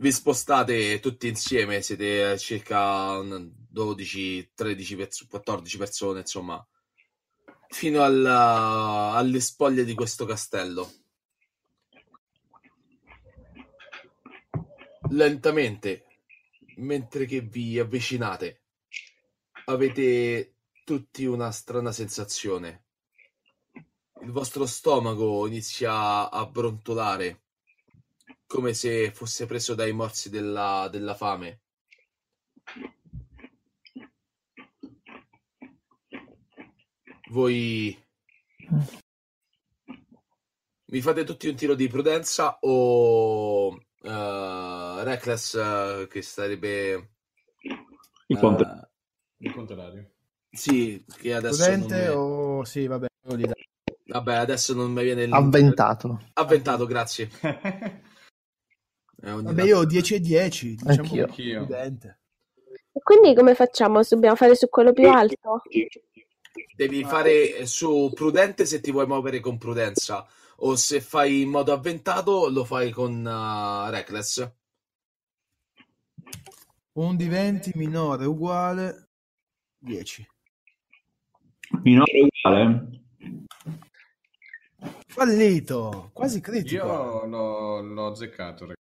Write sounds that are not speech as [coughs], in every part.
vi spostate tutti insieme, siete circa 12, 13, 14 persone, insomma, fino alla, alle spoglie di questo castello. Lentamente, mentre che vi avvicinate, avete tutti una strana sensazione. Il vostro stomaco inizia a brontolare come se fosse preso dai morsi della, della fame. Voi mi fate tutti un tiro di prudenza o uh, reckless uh, che sarebbe il, conto- uh, il contrario. Sì, che adesso prudente mi... o sì, vabbè, Vabbè, adesso non mi viene il avventato. Avventato, grazie. [laughs] Vabbè, io ho 10 e 10, diciamo Anch'io. E quindi come facciamo? Dobbiamo fare su quello più alto? Devi fare su prudente se ti vuoi muovere con prudenza o se fai in modo avventato lo fai con uh, reckless. Un di 20 minore uguale 10. Minore uguale? Fallito, quasi critico. Io l'ho, l'ho azzeccato, ragazzi.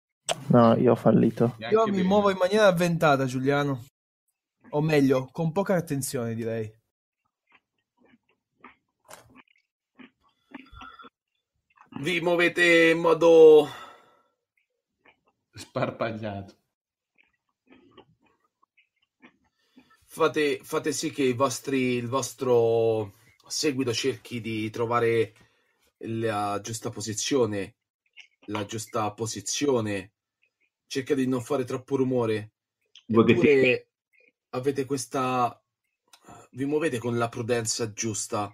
No, io ho fallito. Neanche Io mi bene. muovo in maniera avventata, Giuliano. O meglio, con poca attenzione, direi. Vi muovete in modo Sparpagliato. fate, fate sì che i vostri, il vostro seguito cerchi di trovare la giusta posizione, la giusta posizione, cerca di non fare troppo rumore. Eppure avete questa. Vi muovete con la prudenza giusta.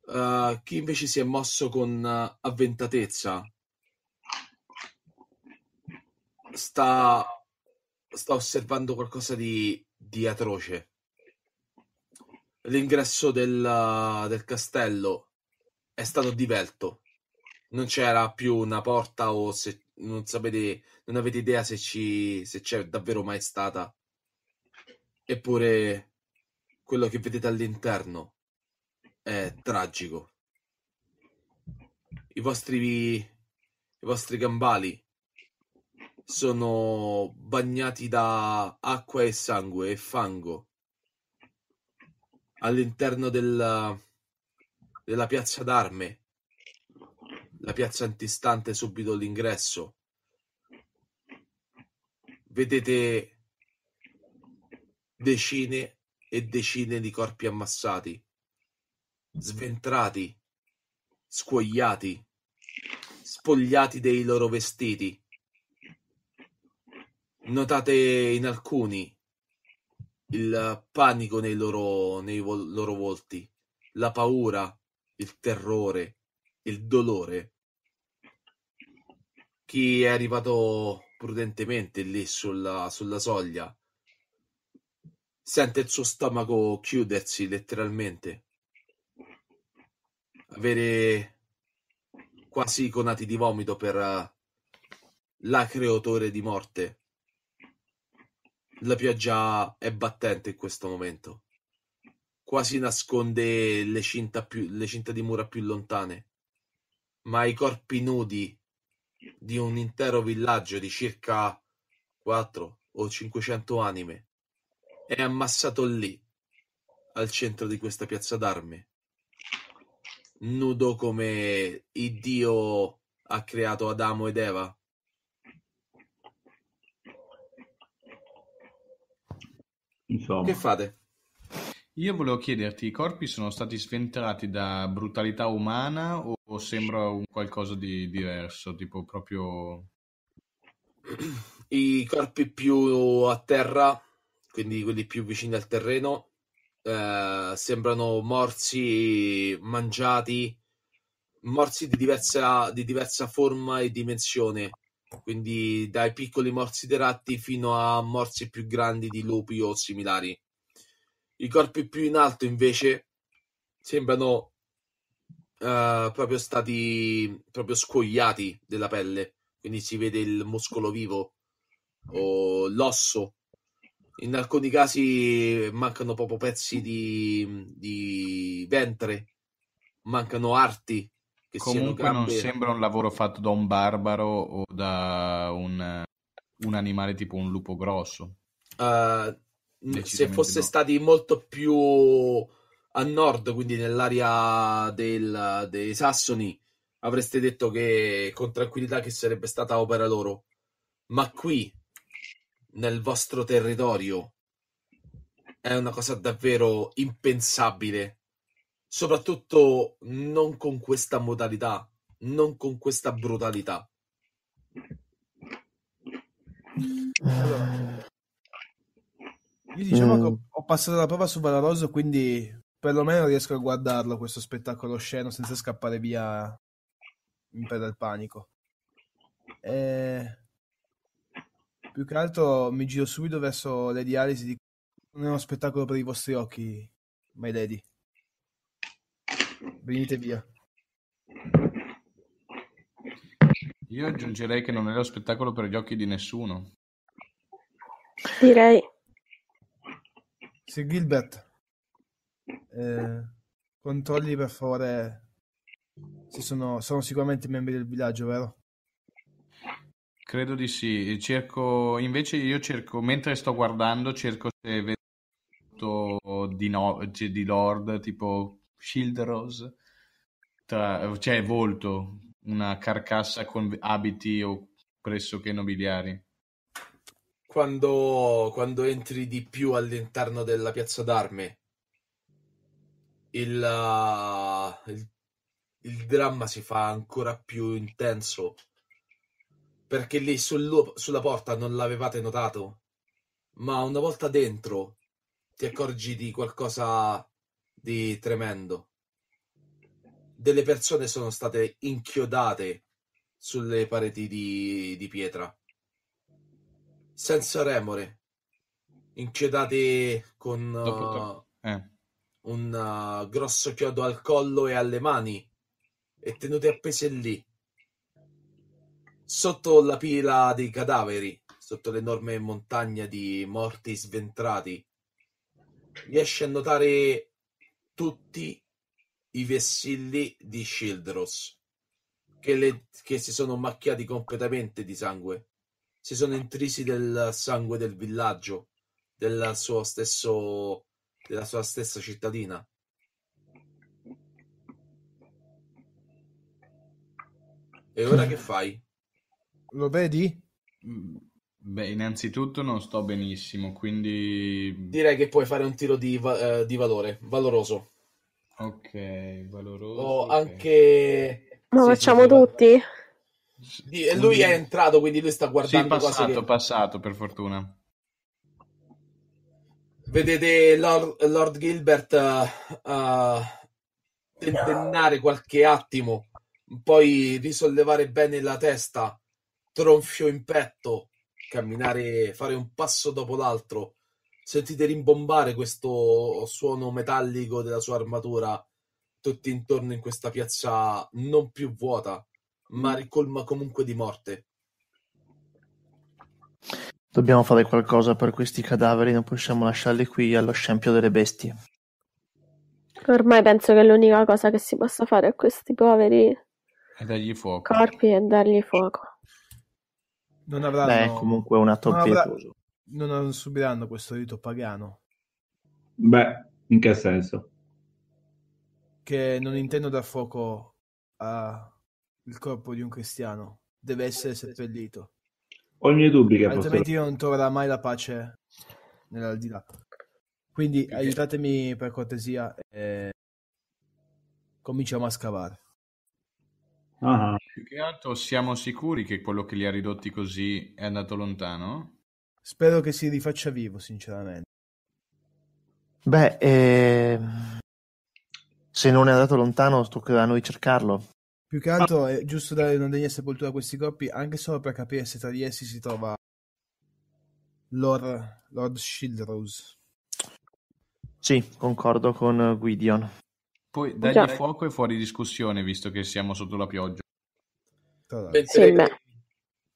Uh, chi invece si è mosso con uh, avventatezza sta, sta osservando qualcosa di, di atroce. L'ingresso del, del castello è stato divelto. Non c'era più una porta o se non sapete, non avete idea se, ci, se c'è davvero mai stata. Eppure quello che vedete all'interno è tragico. I vostri, i vostri gambali sono bagnati da acqua e sangue e fango. All'interno del, della piazza d'arme, la piazza antistante subito l'ingresso, vedete decine e decine di corpi ammassati, sventrati, scuoiati, spogliati dei loro vestiti. Notate in alcuni il panico nei loro, nei vo- loro volti, la paura, il terrore, il dolore. Chi è arrivato prudentemente lì sulla, sulla soglia sente il suo stomaco chiudersi letteralmente, avere quasi conati di vomito per eh, l'acre odore di morte. La pioggia è battente in questo momento, quasi nasconde le cinta, più, le cinta di mura più lontane, ma i corpi nudi di un intero villaggio di circa 4 o 500 anime è ammassato lì, al centro di questa piazza d'arme, nudo come il Dio ha creato Adamo ed Eva. Insomma, Che fate? Io volevo chiederti, i corpi sono stati sventrati da brutalità umana o, o sembra un qualcosa di diverso, tipo proprio... I corpi più a terra, quindi quelli più vicini al terreno, eh, sembrano morsi mangiati, morsi di diversa, di diversa forma e dimensione, quindi dai piccoli morsi di ratti fino a morsi più grandi di lupi o similari. I corpi più in alto invece sembrano eh, proprio stati proprio scoiati della pelle, quindi si vede il muscolo vivo o l'osso. In alcuni casi mancano proprio pezzi di, di ventre, mancano arti che siano Comunque non sembra un lavoro fatto da un barbaro o da un, un animale tipo un lupo grosso. Uh, se fosse no. stati molto più a nord, quindi nell'area del- dei Sassoni, avreste detto che con tranquillità che sarebbe stata opera loro. Ma qui, nel vostro territorio, è una cosa davvero impensabile. Soprattutto non con questa modalità, non con questa brutalità. Allora, io diciamo Mm. che ho, ho passato la prova su Valaroso, quindi perlomeno riesco a guardarlo questo spettacolo sceno senza scappare via in preda al panico. E... Più che altro mi giro subito verso Lady Alice e dico non è uno spettacolo per i vostri occhi, my lady. Venite via. Io aggiungerei che non è lo spettacolo per gli occhi di nessuno. Direi. Sir Gilbert, eh, controlli per favore se sono, sono sicuramente membri del villaggio, vero? Credo di sì. Cerco, invece io cerco, mentre sto guardando, cerco se vedo di, no, cioè di Lord, tipo Shield Rose, tra, cioè volto, una carcassa con abiti o pressoché nobiliari. Quando, quando entri di più all'interno della piazza d'arme, il, uh, il, il dramma si fa ancora più intenso perché lì sul- sulla porta non l'avevate notato, ma una volta dentro ti accorgi di qualcosa di tremendo. Delle persone sono state inchiodate sulle pareti di, di pietra, senza remore, inchiodate con uh, eh. Un uh, grosso chiodo al collo e alle mani e tenute appese lì, sotto la pila dei cadaveri, sotto l'enorme montagna di morti sventrati. Riesci a notare tutti i vessilli di Shieldros che, le- che si sono macchiati completamente di sangue, si sono intrisi del sangue del villaggio, del suo stesso, della sua stessa cittadina. E ora che fai? Lo vedi? Mm, Beh, innanzitutto non sto benissimo, quindi Direi che puoi fare un tiro di, va- eh, di valore, valoroso. ok, valoroso. O ok. anche... Ma Sì, sì, facciamo sì, tutti? E lui è entrato, quindi lui sta Sì, guardando cose passato, che... passato, per fortuna. Vedete Lord, Lord Gilbert eh, tentennare qualche attimo, poi risollevare bene la testa, tronfio in petto, camminare, fare un passo dopo l'altro. Sentite rimbombare questo suono metallico della sua armatura tutti intorno in questa piazza non più vuota, ma ricolma comunque di morte. Dobbiamo fare qualcosa per questi cadaveri, non possiamo lasciarli qui allo scempio delle bestie. Ormai penso che l'unica cosa che si possa fare a questi poveri E dagli fuoco. corpi è dargli fuoco. Non avranno... Beh, è comunque un atto non avrà- pietoso. non subiranno questo rito pagano, Beh, in che senso? che non intendo dar fuoco al corpo di un cristiano. Deve essere seppellito. Ho i miei dubbi che altrimenti non troverà mai la pace nell'aldilà. Quindi Perché- aiutatemi per cortesia e cominciamo a scavare. Ah, Più che altro siamo sicuri che quello che li ha ridotti così è andato lontano? Spero che si rifaccia vivo, sinceramente. Beh, ehm, se non è andato lontano, toccherà a noi cercarlo. Più che altro è giusto dare una degna sepoltura a questi corpi, anche solo per capire se tra di essi si trova Lord, Lord Shieldrose. Sì, concordo con Guidion. Poi dagli Già. fuoco è fuori discussione, visto che siamo sotto la pioggia. Mentre, Sì,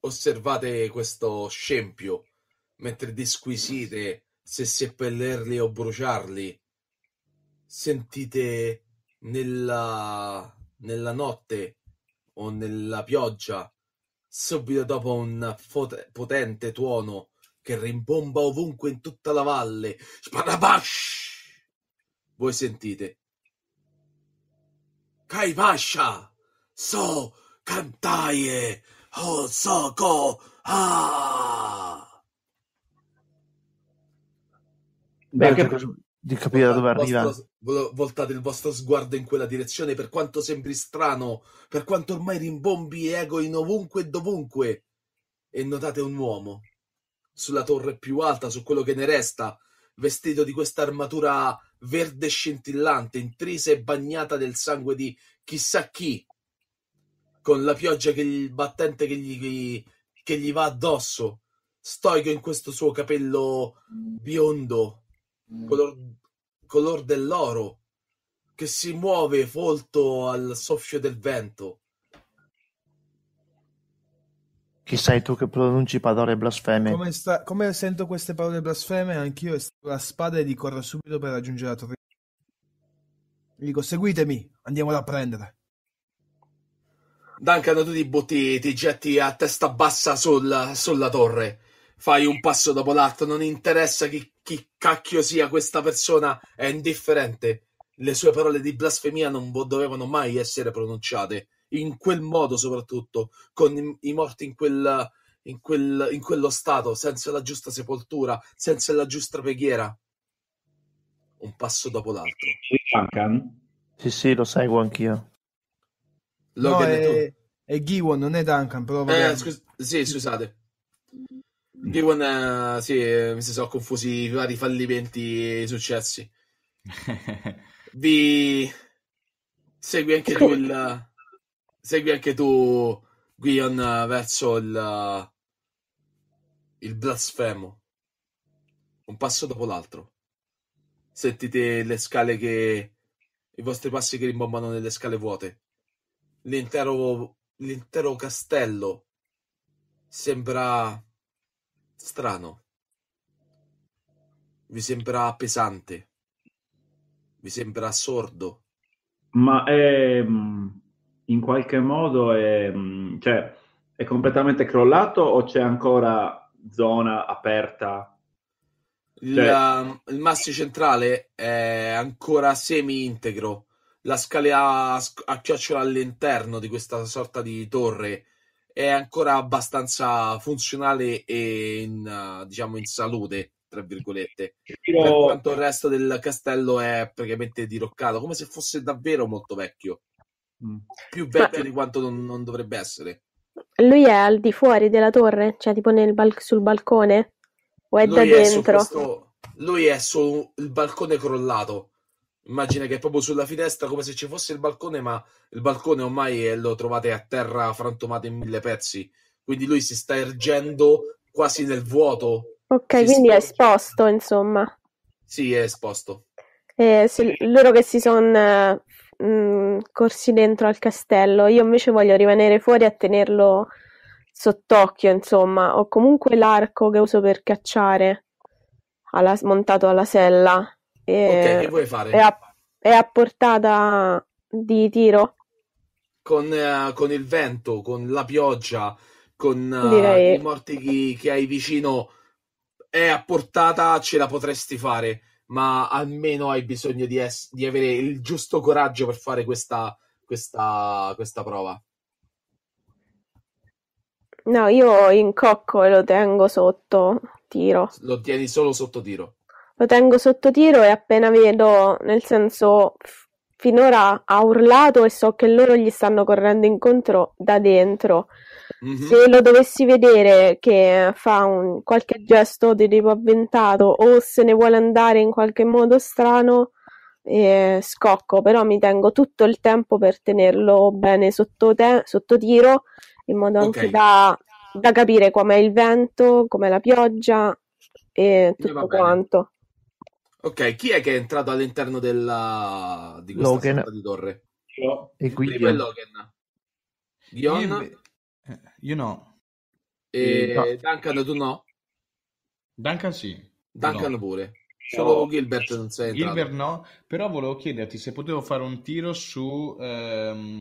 osservate questo scempio mentre disquisite se seppellerli o bruciarli. Sentite nella, nella notte o nella pioggia, subito dopo un potente tuono che rimbomba ovunque in tutta la valle. Spadabash! Voi sentite. Kai Pasha! So cantaie! Oh soko! Ah! Beh, Io che- cerco di capire da dove arriva. Voltate il vostro sguardo in quella direzione per quanto sembri strano, per quanto ormai rimbombi ego in ovunque e dovunque. E notate un uomo sulla torre più alta, su quello che ne resta, vestito di questa armatura verde scintillante, intrisa e bagnata del sangue di chissà chi, con la pioggia che gli, battente che gli, che gli va addosso, stoico in questo suo capello biondo, color, color dell'oro, che si muove folto al soffio del vento. Chi sei tu che pronunci parole blasfeme? Come, sta- come sento queste parole blasfeme, anch'io estengo la spada e ricorro subito per raggiungere la torre. Gli dico, seguitemi, andiamola a prendere. Duncan, tu ti butti, ti getti a testa bassa sul- sulla torre. Fai un passo dopo l'altro, non interessa chi, chi cacchio sia questa persona, è indifferente. Le sue parole di blasfemia non dovevano mai essere pronunciate, in quel modo soprattutto, con i, i morti in, quel, in, quel- in quello stato, senza la giusta sepoltura, senza la giusta preghiera. Un passo dopo l'altro. Duncan? Sì, sì, lo seguo anch'io. Logan, no, è, è Giwon, non è Duncan, però. Eh, scus- sì, scusate. Given, eh, sì, eh, mi si sono confusi i vari fallimenti successi. [laughs] Vi segui anche tu il segui anche tu Guion verso il il blasfemo. Un passo dopo l'altro. Sentite le scale che i vostri passi che rimbombano nelle scale vuote. L'intero l'intero castello sembra strano. Vi sembra pesante. Vi sembra sordo. Ma è, mh, in qualche modo è, mh, cioè, è completamente crollato o c'è ancora zona aperta? Il, Cioè- um, il massi centrale è ancora semi-integro. La scala a, a chiocciola all'interno di questa sorta di torre è ancora abbastanza funzionale e in, uh, diciamo in salute, tra virgolette. Per Tiro- quanto il resto del castello è praticamente diroccato, come se fosse davvero molto vecchio. Mm. Più vecchio di quanto non, non dovrebbe essere. Lui è al di fuori della torre, cioè tipo nel bal- sul balcone? O è da Lui è su dentro? questo- lui è sul balcone crollato. Immagina che è proprio sulla finestra, come se ci fosse il balcone, ma il balcone ormai è- lo trovate a terra frantumato in mille pezzi. Quindi lui si sta ergendo quasi nel vuoto. Ok, Si quindi è sporge. esposto, insomma. Sì, è esposto. E se- loro che si sono corsi dentro al castello, io invece voglio rimanere fuori a tenerlo sott'occhio, insomma. Ho comunque l'arco che uso per cacciare alla- montato alla sella. Ok, E che vuoi fare? è, a, è a portata di tiro? Con, eh, con il vento, con la pioggia, con eh, Direi- i morti che, che hai vicino, è a portata, ce la potresti fare, ma almeno hai bisogno di, ess- di avere il giusto coraggio per fare questa, questa, questa prova. No, io incocco e lo tengo sotto tiro. Lo tieni solo sotto tiro. Lo tengo sotto tiro e appena vedo, nel senso, finora ha urlato e so che loro gli stanno correndo incontro da dentro. Mhm. Se lo dovessi vedere che fa un, qualche gesto di tipo avventato o se ne vuole andare in qualche modo strano, eh, scocco, però mi tengo tutto il tempo per tenerlo bene sotto, te- sotto tiro, in modo anche Ok. da, da capire com'è il vento, com'è la pioggia e tutto quanto. Ok, chi è che è entrato all'interno della... di questa Logan. sorta di torre? Io- E Prima è. Logan. Dion? Io, eh, io no. E No. Duncan tu no? Duncan sì. Duncan No. pure. Solo Gilbert non sei entrato. Gilbert no, però volevo chiederti se potevo fare un tiro su ehm,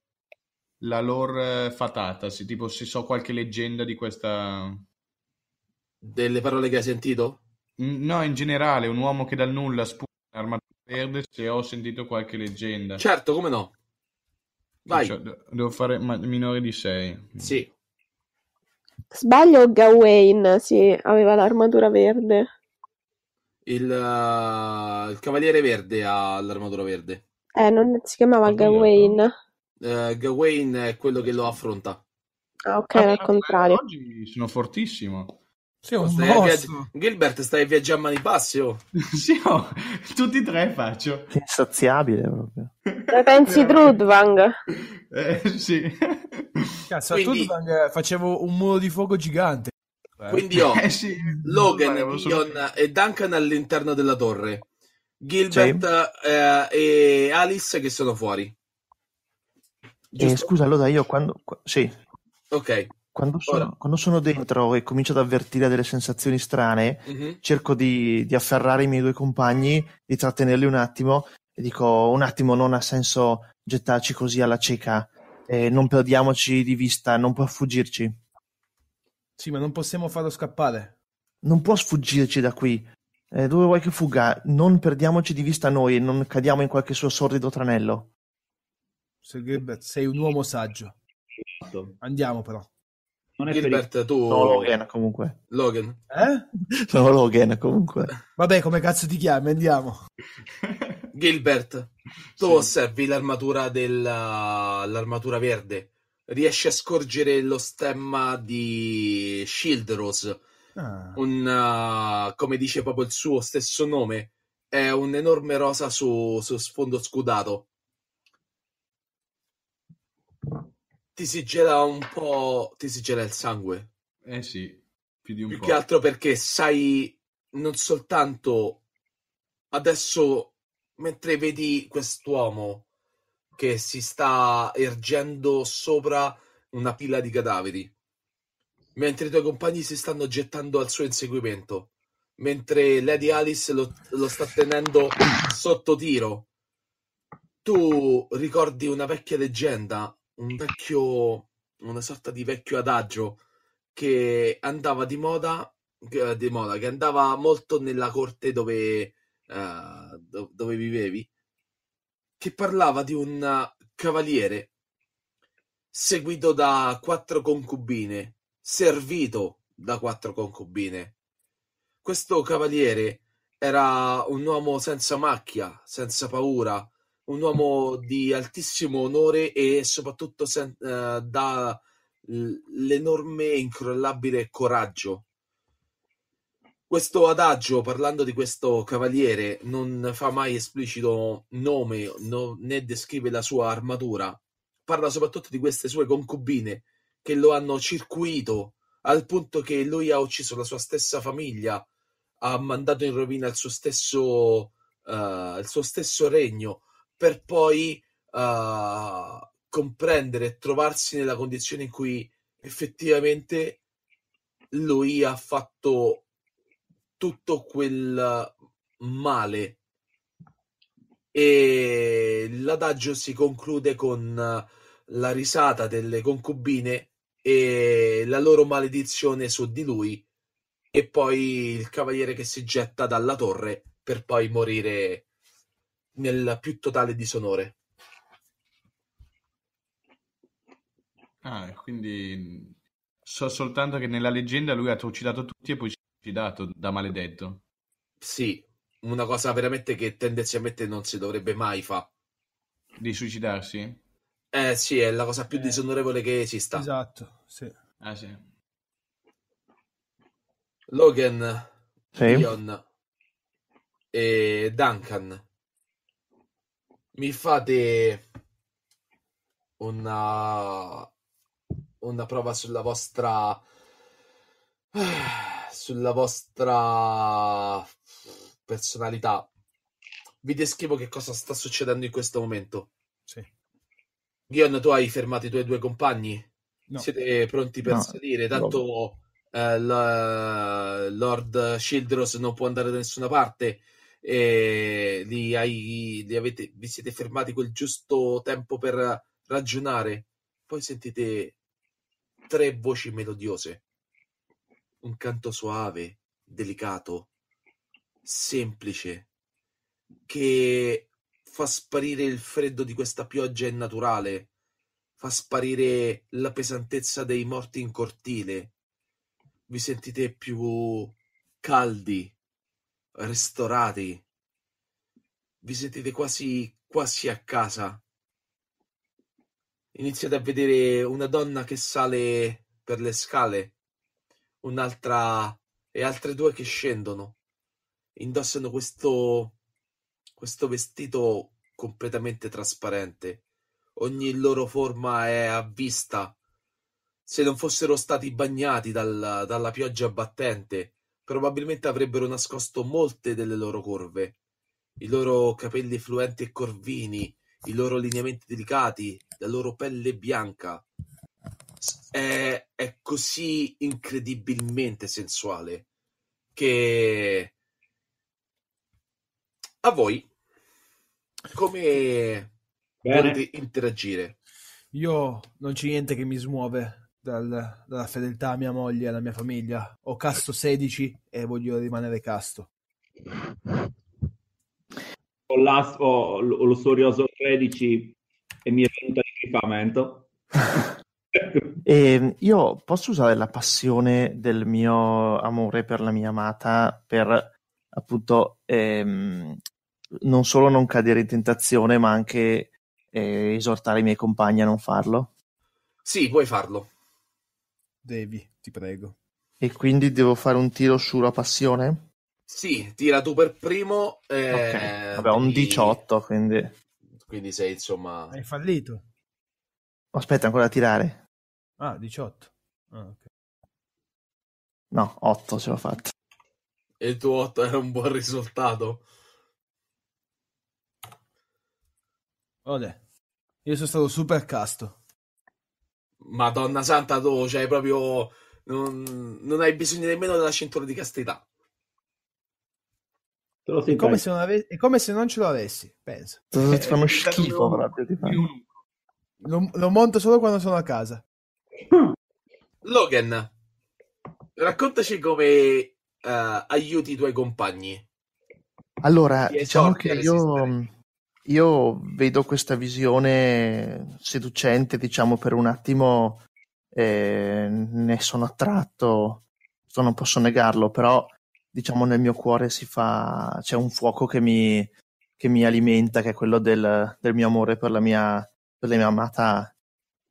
la lore fatata, se tipo se so qualche leggenda di questa... Delle parole che hai sentito? No, in generale, un uomo che dal nulla spunta un'armatura verde, se ho sentito qualche leggenda. Certo, come no? Vai. Cioè, de- devo fare ma- minore di 6. Sì. Sbaglio Gawain, sì, aveva l'armatura verde. Il, uh, il Cavaliere Verde ha l'armatura verde. Eh, non si chiamava sbagliato? Gawain. Eh, Gawain è quello che lo affronta. Ah, ok, al contrario. Oggi sono fortissimo. Sei un Stai a mostro. viaggi- Gilbert, stai a viaggiare a mani passi, oh. [laughs] sì, oh, tutti e tre faccio. Insaziabile proprio. Ne pensi Trudvang? Eh, sì. Cazzo, Quindi- a Tudvang facevo un muro di fuoco gigante. Eh. Quindi ho [laughs] Eh, sì. Logan, Avevo solo- e Duncan all'interno della torre. Gilbert eh, e Alice che sono fuori. Eh, scusa, allora io quando... qua- sì, Ok. Quando sono, Ora. quando sono dentro e comincio ad avvertire delle sensazioni strane, Mhm. cerco di, di afferrare i miei due compagni, di trattenerli un attimo e dico un attimo non ha senso gettarci così alla cieca, eh, non perdiamoci di vista, non può sfuggirci, Sì, ma non possiamo farlo scappare. non può sfuggirci da qui. Eh, dove vuoi che fugga? Non perdiamoci di vista noi e non cadiamo in qualche suo sordido tranello. Sir Gilbert, sei un uomo saggio. Andiamo però. Non è. Gilbert, tu... Sono Logan comunque. Logan. Eh? [laughs] Sono Logan comunque. Vabbè, come cazzo ti chiami? Andiamo. [laughs] Gilbert, tu Sì. osservi l'armatura della... l'armatura verde. Riesci a scorgere lo stemma di Shield Rose. Ah. Un, uh, come dice proprio il suo stesso nome, è un'enorme rosa su, su sfondo scudato. Ti si gela un po', ti si gela il sangue. Eh sì, più di un Più po'. che altro perché sai non soltanto adesso mentre vedi quest'uomo che si sta ergendo sopra una pila di cadaveri, mentre i tuoi compagni si stanno gettando al suo inseguimento, mentre Lady Alice lo, lo sta tenendo sotto tiro, tu ricordi una vecchia leggenda, un vecchio, una sorta di vecchio adagio che andava di moda, che- di moda, che andava molto nella corte dove, eh, do- dove vivevi, che parlava di un cavaliere seguito da quattro concubine, servito da quattro concubine. Questo cavaliere era un uomo senza macchia, senza paura, un uomo di altissimo onore e soprattutto sen- eh, da l'enorme e incrollabile coraggio. Questo adagio, parlando di questo cavaliere, non fa mai esplicito nome no- né descrive la sua armatura. Parla soprattutto di queste sue concubine che lo hanno circuito al punto che lui ha ucciso la sua stessa famiglia, ha mandato in rovina il suo stesso, eh, il suo stesso regno, per poi eh, comprendere e trovarsi nella condizione in cui effettivamente lui ha fatto tutto quel male. E l'adagio si conclude con la risata delle concubine e la loro maledizione su di lui e poi il cavaliere che si getta dalla torre per poi morire nel più totale disonore. Ah, quindi so soltanto che nella leggenda lui ha trucidato tutti e poi si è suicidato da maledetto. Sì, una cosa veramente che tendenzialmente non si dovrebbe mai fare. Di suicidarsi? Eh sì, è la cosa più Eh. disonorevole che esista. Esatto, sì. Ah sì. Logan, Sì. Dion e Duncan, mi fate una, una prova sulla vostra sulla vostra personalità. Vi descrivo che cosa sta succedendo in questo momento. sì. Gion, tu hai fermato i tuoi due compagni? No. Siete pronti per No. salire? Tanto eh, la- Lord Childros non può andare da nessuna parte e li hai, li avete, vi siete fermati quel giusto tempo per ragionare. Poi sentite tre voci melodiose, un canto suave, delicato, semplice, che fa sparire il freddo di questa pioggia innaturale, fa sparire la pesantezza dei morti in cortile. Vi sentite più caldi, ristorati, vi sentite quasi, quasi a casa. Iniziate a vedere una donna che sale per le scale, un'altra e altre due che scendono. Indossano questo, questo vestito completamente trasparente. Ogni loro forma è a vista. Se non fossero stati bagnati dal- dalla pioggia battente, probabilmente avrebbero nascosto molte delle loro curve. I loro capelli fluenti e corvini, i loro lineamenti delicati, la loro pelle bianca. È, è così incredibilmente sensuale che a voi come Bene. volete interagire? Io non c'è niente che mi smuove dal- dalla fedeltà a mia moglie e alla mia famiglia. Ho casto 16 e voglio rimanere casto. Ho l'as- ho ho l'ussurioso 13 e mi è venuta l'infamento. [laughs] E io posso usare la passione del mio amore per la mia amata per appunto ehm, non solo non cadere in tentazione, ma anche eh, esortare i miei compagni a non farlo. Sì, puoi farlo. Devi, ti prego. E quindi devo fare un tiro sulla passione? Sì, tira tu per primo. eh, Ok, vabbè, ho un devi- 18, quindi... Quindi sei insomma. Hai fallito? Aspetta, ancora da tirare? Ah, 18. Ah, ok. No, 8 ce l'ho fatta. E il tuo 8 era un buon risultato. Vabbè. Io sono stato super casto. Madonna santa, tu, cioè proprio. Non, non hai bisogno nemmeno della cintura di castità. Te lo È come, preso. se non ave- è come se non ce lo avessi, pensa. Ti fanno schifo proprio. Ti fanno. Lo, lo monto solo quando sono a casa. Logan, raccontaci come eh, aiuti i tuoi compagni. Allora, diciamo che io, resistere. Io vedo questa visione seducente, diciamo, per un attimo eh, ne sono attratto, non posso negarlo, però diciamo nel mio cuore si fa, c'è un fuoco che mi, che mi alimenta, che è quello del, del mio amore per la mia, per la mia amata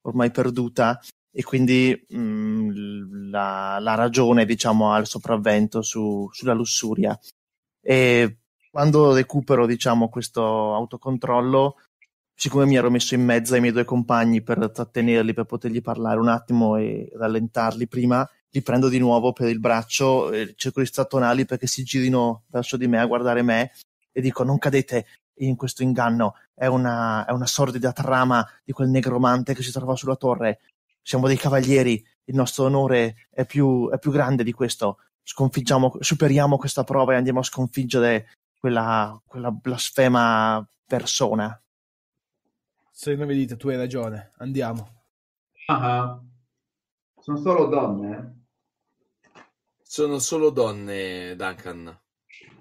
ormai perduta e quindi mh, la, la ragione, diciamo, ha il sopravvento su- sulla lussuria. E quando recupero, diciamo, questo autocontrollo, siccome mi ero messo in mezzo ai miei due compagni per trattenerli, per potergli parlare un attimo e rallentarli prima, li prendo di nuovo per il braccio, e cerco di strattonarli perché si girino verso di me a guardare me e dico non cadete in questo inganno, è una, è una sordida trama di quel negromante che si trova sulla torre, siamo dei cavalieri, il nostro onore è più, è più grande di questo, sconfiggiamo, superiamo questa prova e andiamo a sconfiggere quella, quella blasfema persona. Se non vedete, tu hai ragione. Andiamo. Ah, sono solo donne. Sono solo donne, Duncan.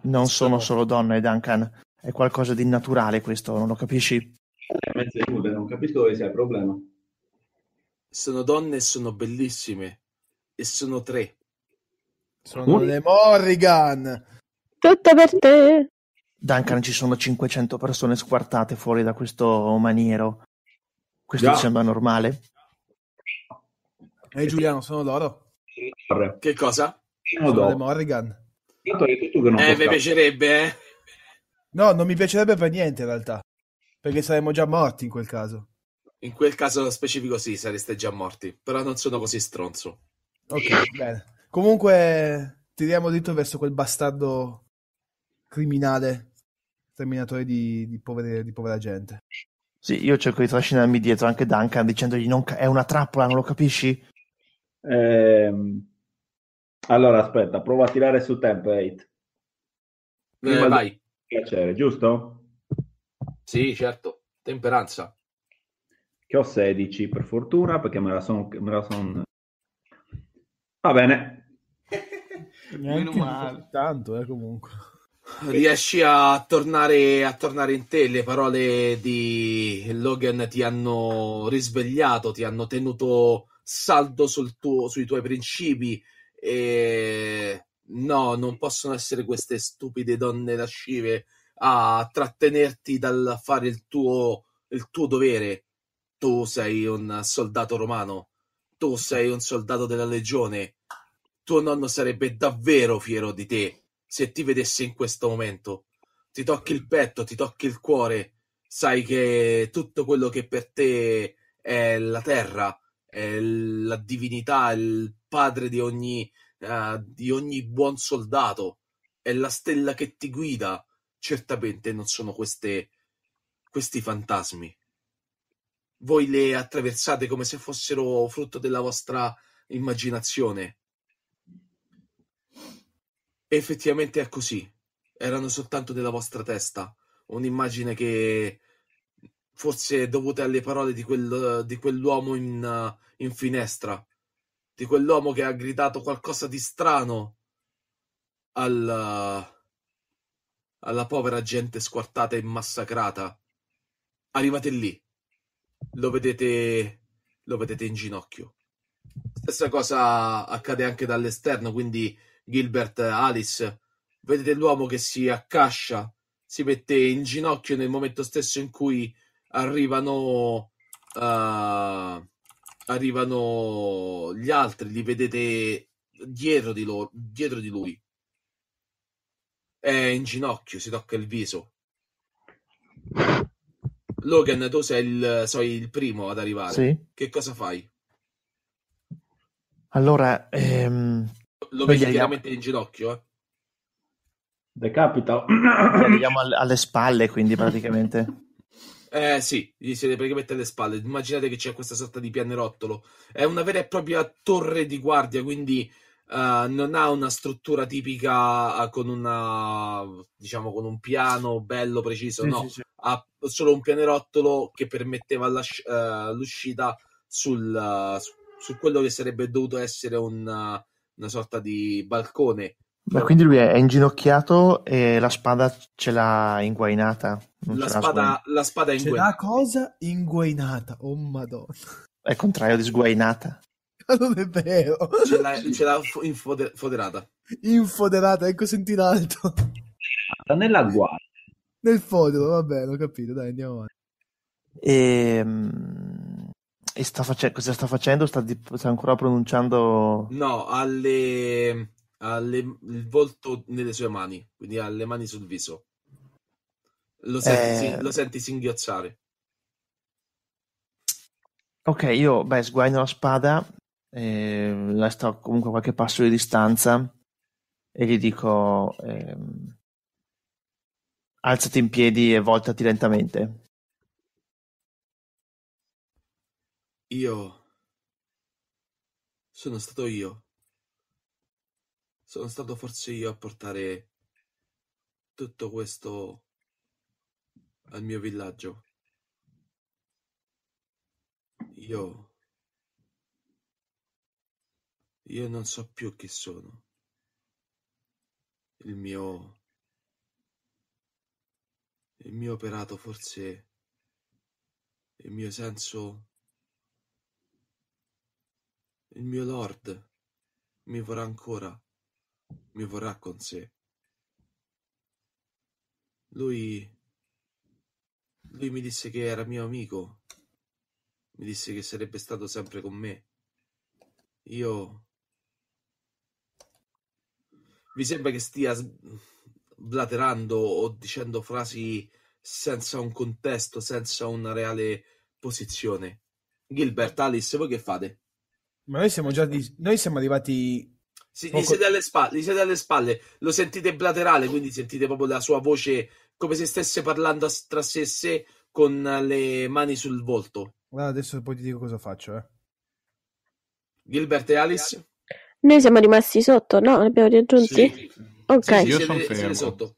Non sono Sono- solo donne, Duncan, è qualcosa di naturale questo, non lo capisci? eh? Nude, non capisco dove sia il problema. Sono donne e sono bellissime. E sono tre. Sono Un- le Morrigan. Tutto per te. Duncan, ci sono 500 persone squartate fuori da questo maniero. Questo Già. ti sembra normale? E Giuliano, sono loro. Che cosa? No, Sono le dopo. Morrigan. Eh, mi piacerebbe, eh. No, non mi piacerebbe per niente in realtà. Perché saremmo già morti in quel caso. In quel caso specifico sì, sareste già morti. Però non sono così stronzo. Ok, bene. Comunque, tiriamo dritto verso quel bastardo criminale, terminatore di, di, povere- di povera gente. Sì, io cerco di trascinarmi dietro anche Duncan dicendogli non ca- è una trappola, non lo capisci? Ehm, Allora, aspetta, prova a tirare su template. Eh, vai. Piacere, giusto? Sì, certo. Temperanza. Che ho 16 per fortuna perché me la sono... Me la son... Va bene. Neanche male. tanto, eh, comunque. Riesci a tornare, a tornare in te, le parole di Logan ti hanno risvegliato, ti hanno tenuto saldo tuo- sui tuoi principi e no, non possono essere queste stupide donne lascive a trattenerti dal fare il tuo, il tuo dovere. Tu sei un soldato romano, tu sei un soldato della legione, tuo nonno sarebbe davvero fiero di te se ti vedesse in questo momento. Ti tocchi il petto, ti tocchi il cuore, sai che tutto quello che per te è la terra, è la divinità, il padre di ogni, eh, di ogni buon soldato, è la stella che ti guida. Certamente non sono queste, questi fantasmi. Voi le attraversate come se fossero frutto della vostra immaginazione. Effettivamente è così. Erano soltanto della vostra testa. Un'immagine che forse dovuta alle parole di, quel- di quell'uomo in, in finestra. Di quell'uomo che ha gridato qualcosa di strano al- alla povera gente squartata e massacrata. Arrivate lì. Lo vedete, lo vedete in ginocchio. Stessa cosa accade anche dall'esterno, quindi Gilbert Alice, vedete l'uomo che si accascia, si mette in ginocchio nel momento stesso in cui arrivano, eh, arrivano gli altri, li vedete dietro di, loro, dietro di lui. È in ginocchio, si tocca il viso. Logan, tu sei il, sei il primo ad arrivare. Sì. Che cosa fai? Allora, ehm, Lo vedi chiaramente in ginocchio, eh? Decapita. arriviamo alle, alle spalle, quindi praticamente. [laughs] Eh sì, gli siete praticamente alle spalle. Immaginate che c'è questa sorta di pianerottolo. È una vera e propria torre di guardia, quindi eh, non ha una struttura tipica eh, con una, diciamo, con un piano bello preciso, Sì, no. sì, sì. Ha solo un pianerottolo che permetteva eh, l'uscita sul, su, quello che sarebbe dovuto essere un, una sorta di balcone. Beh, quindi lui è inginocchiato e la spada ce l'ha inguainata. La ce l'ha spada, la spada è in C'è guerra. la cosa inguainata. Oh madonna. È il contrario di sguainata. [laughs] Ma non è vero. Ce l'ha, ce l'ha fo- infode- foderata. Infoderata, ecco senti in alto. Nella guardia. Nel fodero, va bene, ho capito. Dai, andiamo avanti. E, mm, e sta face- cosa sta facendo? Sta, di- sta ancora pronunciando. No, alle, alle- il volto nelle sue mani, quindi ha le mani sul viso. Lo senti, Eh. si- lo senti singhiozzare. Ok, io beh, sguaino la spada, eh, la sto comunque a qualche passo di distanza e gli dico: ehm, alzati in piedi e voltati lentamente. Io sono stato io. Sono stato forse io a portare tutto questo al mio villaggio. Io io non so più chi sono. Il mio il mio operato forse il mio senso il mio lord mi vorrà ancora, mi vorrà con sé. Lui, lui mi disse che era mio amico, mi disse che sarebbe stato sempre con me. Io... Vi sembra che stia blaterando o dicendo frasi senza un contesto, senza una reale posizione? Gilbert, Alice, voi che fate? Ma noi siamo già di... Noi siamo arrivati... Sì, gli siete alle spalle, gli siete alle spalle, lo sentite blaterale, quindi sentite proprio la sua voce come se stesse parlando a- tra sé e sé con le mani sul volto. Guarda, adesso poi ti dico cosa faccio, eh. Gilbert e Alice? Noi siamo rimasti sotto, no? Li abbiamo raggiunti? Sì. Ok. Sì, sì, Io siete- son siete fermo. sotto.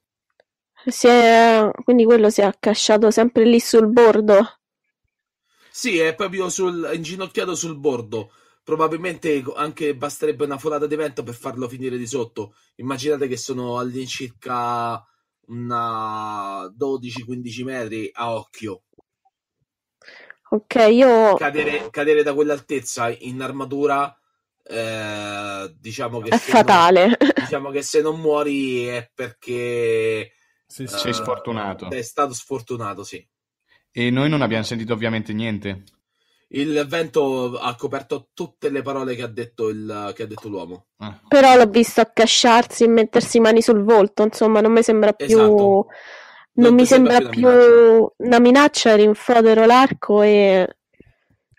Si è- Quindi quello si è accasciato sempre lì sul bordo. Sì, è proprio sul, inginocchiato sul bordo. Probabilmente anche basterebbe una folata di vento per farlo finire di sotto. Immaginate che sono all'incirca una 12-15 metri a occhio. Ok, io... Cadere, cadere da quell'altezza in armatura, eh, diciamo che È se non- fatale. [laughs] diciamo che se non muori è perché Sì, sì. Sei eh, sfortunato. sei stato sfortunato, sì. E noi non abbiamo sentito ovviamente niente. Il vento ha coperto tutte le parole che ha detto, il, che ha detto l'uomo. Ah. Però l'ho visto accasciarsi e mettersi mani sul volto, insomma, non mi sembra più... Esatto. Non, Non mi sembra sembra più più una minaccia. una minaccia, rinfodero l'arco e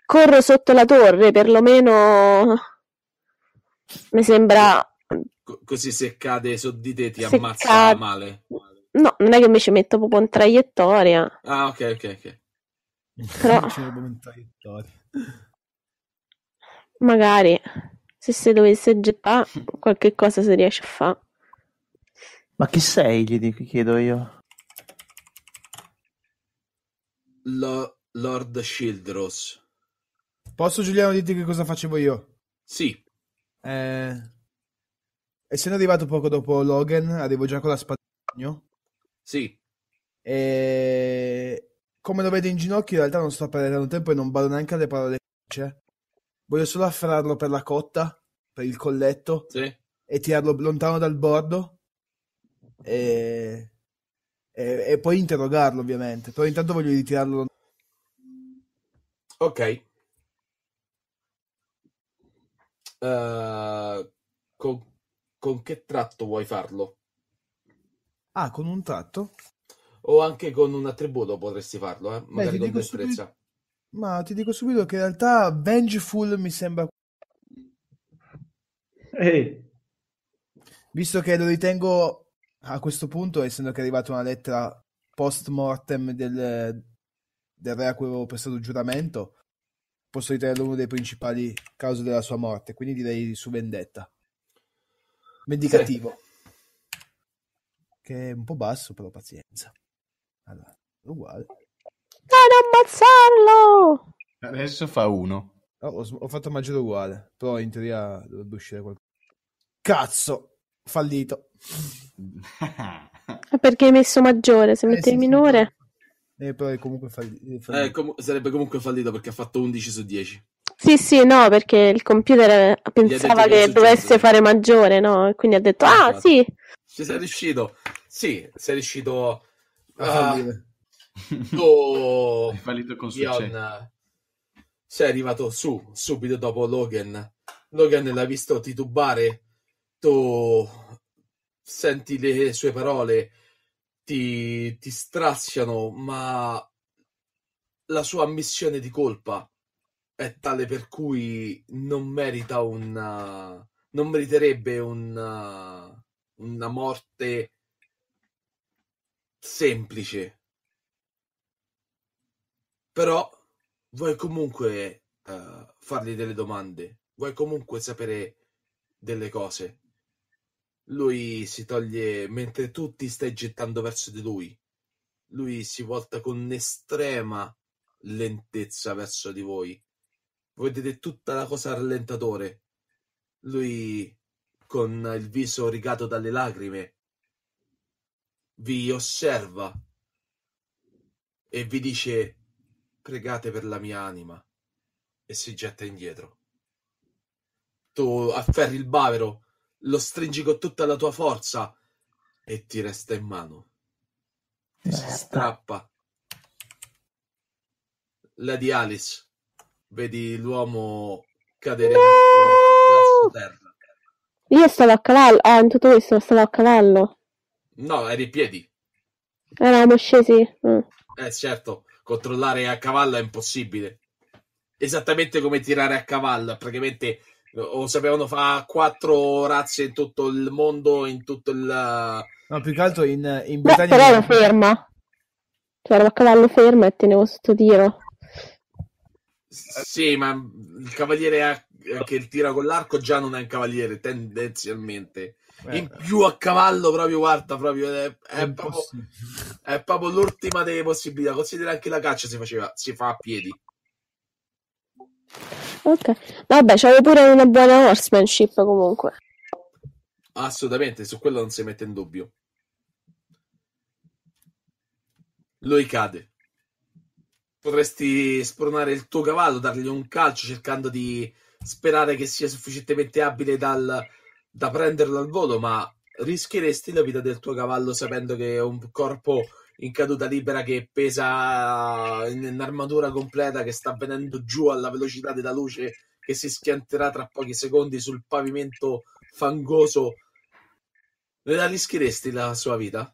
corro sotto la torre, perlomeno mi sembra... Co- così se cade su di te ti Se ammazza cade- male. No, non è che mi ci metto proprio in traiettoria, Ah, ok, ok, ok. Però- magari se si dovesse gettare [laughs] qualche cosa si riesce a fare. Ma chi sei? Gli dico, chiedo io. Lo- Lord Shieldros. Posso Giuliano dirti che cosa facevo io? Sì, Eh, essendo arrivato poco dopo Logan, arrivo già con la spada sì. e come lo vedo in ginocchio in realtà non sto perdendo tempo e non vado neanche alle parole dice. Voglio solo afferrarlo per la cotta, per il colletto Sì. e tirarlo lontano dal bordo e, e- e poi interrogarlo ovviamente. Però intanto voglio ritirarlo lontano. Ok. Eh, con, con che tratto vuoi farlo? Ah, con un tratto? O anche con un attributo potresti farlo, eh? Magari ti con destrezza. Ma ti dico subito che in realtà Vengeful mi sembra Ehi, Visto che lo ritengo a questo punto, essendo che è arrivata una lettera post mortem del, del re a cui avevo prestato giuramento, posso ritenerlo uno dei principali cause della sua morte, quindi direi su vendetta. Vendicativo. Che è un po' basso, però pazienza. Allora, uguale. Non ammazzarlo! Adesso fa uno. Oh, ho, ho fatto maggiore uguale, però in teoria dovrebbe uscire qualcosa. Cazzo! Fallito. [laughs] Perché hai messo maggiore? Se Eh, metti sì, il sì, minore? Eh, però è comunque falli- è Eh, fallito. com- sarebbe comunque fallito perché ha fatto 11 su 10. Sì, sì, no, perché il computer pensava detto che che dovesse fare maggiore, no? E quindi ha detto, ah, Infatti. sì, Ci sei riuscito? Sì, sei riuscito Fallire. Oh, Hai fallito con successo. Ion, sei arrivato su subito dopo Logan. Logan l'ha visto titubare. Tu senti le sue parole, ti, ti straziano, ma la sua ammissione di colpa è tale per cui non merita una. non meriterebbe una, una morte semplice. Però vuoi comunque eh, fargli delle domande, vuoi comunque sapere delle cose. Lui si toglie mentre tu ti stai gettando verso di lui. Lui si volta con estrema lentezza verso di voi. Vedete tutta la cosa rallentatore. Lui con il viso rigato dalle lacrime vi osserva e vi dice pregate per la mia anima e si getta indietro. Tu afferri il bavero, lo stringi con tutta la tua forza e ti resta in mano. Ti si Merda. strappa. Lady Alice, vedi l'uomo cadere verso terra. io stavo a cavallo. Ah, in tutto questo stavo a cavallo. No, eri in piedi. Eravamo scesi. mm. Eh certo, controllare a cavallo è impossibile. Esattamente come tirare a cavallo, praticamente lo sapevano fa quattro razze in tutto il mondo, in tutto il... No, più che altro in, in Beh, Britannia... però ero ferma. Cioè, ero a cavallo ferma e tenevo sotto tiro. Sì, ma il cavaliere che tira con l'arco già non è un cavaliere tendenzialmente. Eh, In più a cavallo proprio, guarda, proprio è, è è proprio, è proprio l'ultima delle possibilità. Considera anche la caccia si faceva, si fa a piedi. Ok. Vabbè, c'avevo pure una buona horsemanship comunque. Assolutamente, su quello non si mette in dubbio. Lui cade. Potresti spronare il tuo cavallo, dargli un calcio cercando di sperare che sia sufficientemente abile dal- da prenderlo al volo, ma rischieresti la vita del tuo cavallo sapendo che è un corpo in caduta libera che pesa in, armatura completa, che sta venendo giù alla velocità della luce, che si schianterà tra pochi secondi sul pavimento fangoso. La rischieresti la sua vita?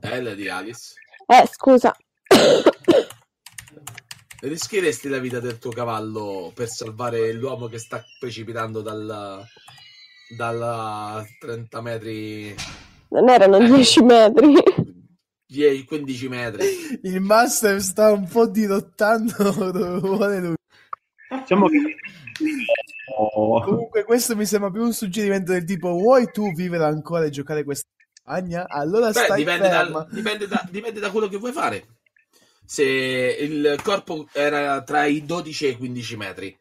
Eh, Lady Alice. Eh, scusa. Rischieresti la vita del tuo cavallo per salvare l'uomo che sta precipitando dal, dalla 30 metri, Non erano Eh. 10 metri. 10, 15 metri? Il master sta un po' dirottando dove vuole lui. Diciamo che Oh, Comunque, questo mi sembra più un suggerimento del tipo: Vuoi tu vivere ancora e giocare questa campagna? Allora Beh, stai dipende, ferma. dal- dipende da, dipende da quello che vuoi fare. Se il corpo era tra i 12 e i 15 metri,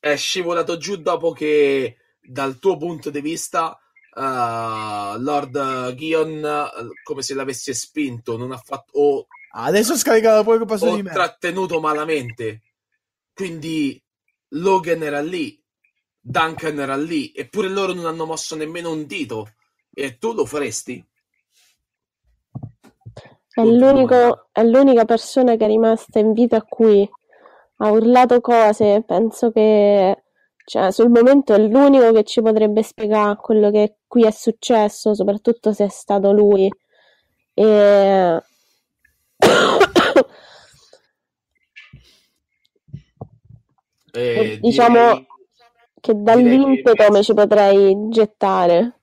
è scivolato giù dopo che, dal tuo punto di vista, eh, Lord Gion, come se l'avesse spinto, non ha fatto, o Adesso scarica poi colpa su di me. trattenuto malamente. Quindi Logan era lì, Duncan era lì, eppure loro non hanno mosso nemmeno un dito. E tu lo faresti? È, l'unico, è l'unica persona che è rimasta in vita a cui ha urlato cose. Penso che cioè, sul momento è l'unico che ci potrebbe spiegare quello che qui è successo, soprattutto se è stato lui. E... [coughs] Eh, Diciamo direi- che Direi dall'impeto che- mi ci potrei gettare.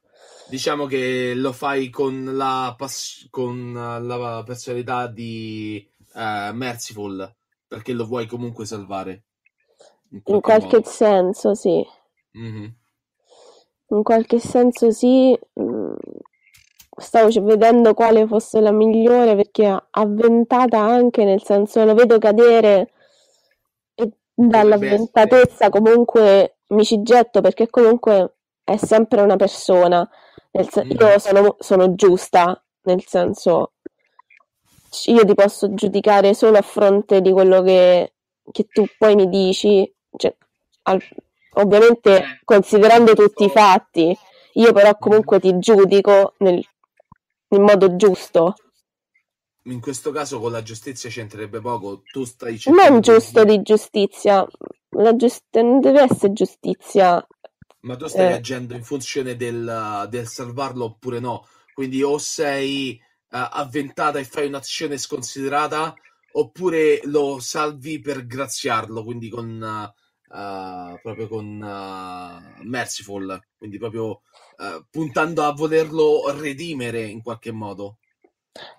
Diciamo che lo fai con la, pass- con la personalità di eh, Merciful, perché lo vuoi comunque salvare. In In qualche modo. senso, sì. Mhm. In qualche senso sì, mm, stavo vedendo quale fosse la migliore perché avventata anche, nel senso lo vedo cadere e dall'avventatezza comunque mi ci getto perché comunque è sempre una persona. Nel sen- Mhm. io sono, sono giusta, nel senso io ti posso giudicare solo a fronte di quello che, che tu poi mi dici, cioè, al- ovviamente Eh, considerando tutti i fatti, io però comunque ti giudico nel- in modo giusto, In questo caso con la giustizia c'entrerebbe poco. Tu stai non giusto di giustizia, la giust- non deve essere giustizia, Ma tu stai Eh. agendo in funzione del, del salvarlo oppure no. Quindi o sei eh, avventata e fai un'azione sconsiderata, oppure lo salvi per graziarlo, quindi con eh, eh, proprio con eh, Merciful, quindi proprio eh, puntando a volerlo redimere in qualche modo.